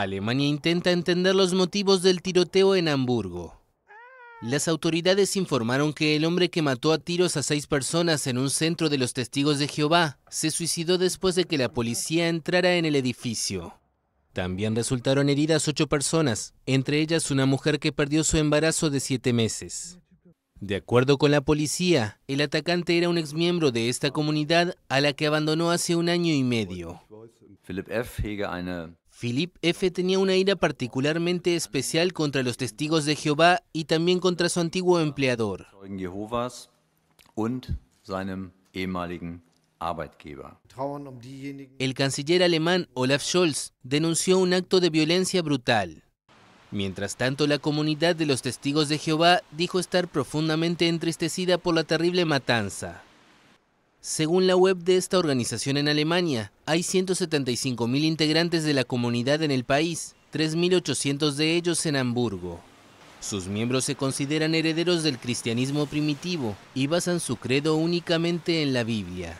Alemania intenta entender los motivos del tiroteo en Hamburgo. Las autoridades informaron que el hombre que mató a tiros a seis personas en un centro de los testigos de Jehová se suicidó después de que la policía entrara en el edificio. También resultaron heridas ocho personas, entre ellas una mujer que perdió su embarazo de siete meses. De acuerdo con la policía, el atacante era un exmiembro de esta comunidad a la que abandonó hace un año y medio. Philipp F. hege eine Philip F. tenía una ira particularmente especial contra los testigos de Jehová y también contra su antiguo empleador. Zeugen Jehovas und seinem ehemaligen Arbeitgeber. trauern um El canciller alemán Olaf Scholz denunció un acto de violencia brutal. Mientras tanto, la comunidad de los testigos de Jehová dijo estar profundamente entristecida por la terrible matanza. Según la web de esta organización en Alemania, hay 175.000 integrantes de la comunidad en el país, 3.800 de ellos en Hamburgo. Sus miembros se consideran herederos del cristianismo primitivo y basan su credo únicamente en la Biblia.